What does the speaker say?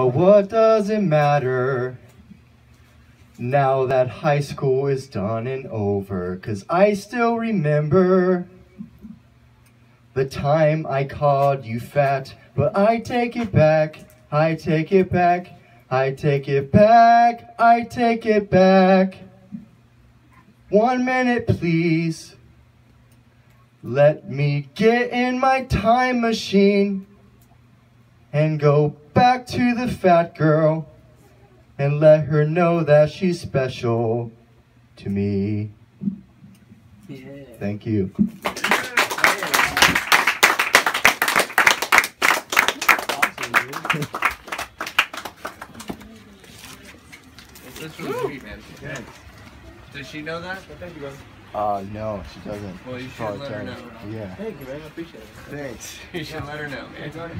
But what does it matter? Now that high school is done and over, cause I still remember the time I called you fat, but I take it back, I take it back, I take it back, I take it back. One minute, please. Let me get in my time machine and go back to the fat girl and let her know that she's special to me. Yeah. Thank you. This was sweet, man. Yeah. Does she know that? Thank you, brother. Uh, no, she doesn't. Well, you She should let her can't. know. Yeah. Thank you, man. I appreciate it. Thanks. You should let her know, man.